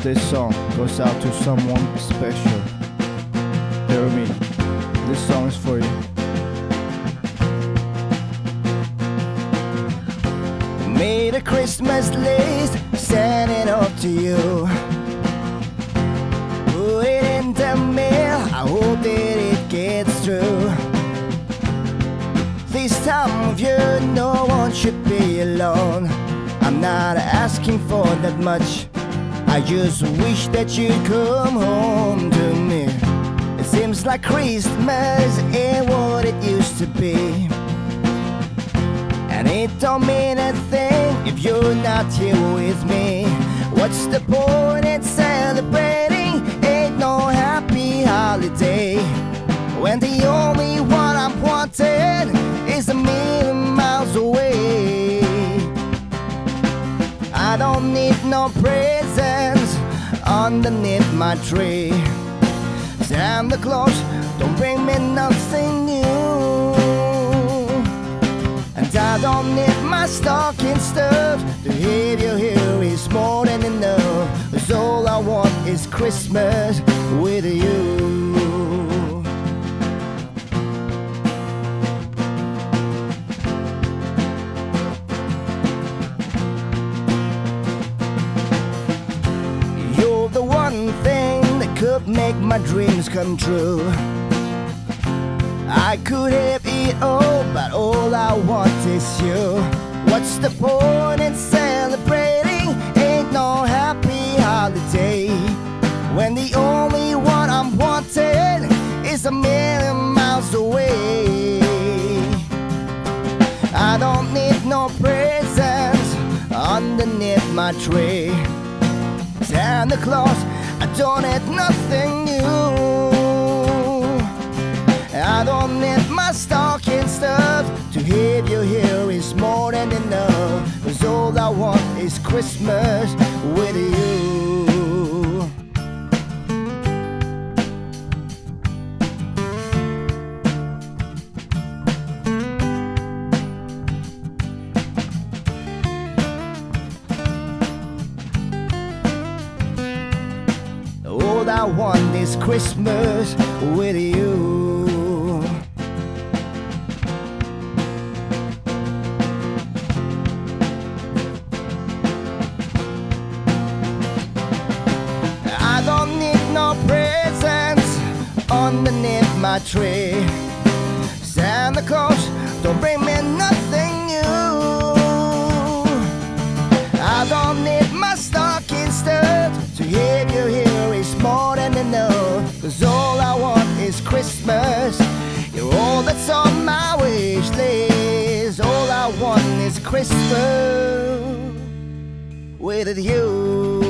This song goes out to someone special. Hear me. This song is for you. Made a Christmas list, sending off to you. Put it in the mail, I hope that it gets through. This time of year, no one should be alone. I'm not asking for that much. I just wish that you'd come home to me. It seems like Christmas ain't what it used to be. And it don't mean a thing if you're not here with me. What's the point in celebrating? Ain't no happy holiday. When the only one I'm wanting is a million miles away. I don't need no presents underneath my tree. Santa Claus, don't bring me nothing new. And I don't need my stocking stuff to have you here is more than enough. Cause all I want is Christmas with you. The one thing that could make my dreams come true. I could have it all, but all I want is you. What's the point in celebrating? Ain't no happy holiday. When the only one I'm wanting is a million miles away. I don't need no presents underneath my tree. Santa Claus, I don't need nothing new. I don't need my stocking stuff to have you here is more than enough. Cause all I want is Christmas with you. All I want is Christmas with you. I don't need no presents underneath my tree. Santa Claus, don't bring me nothing Cause all I want is Christmas. You're all that's on my wish list. All I want is Christmas with you.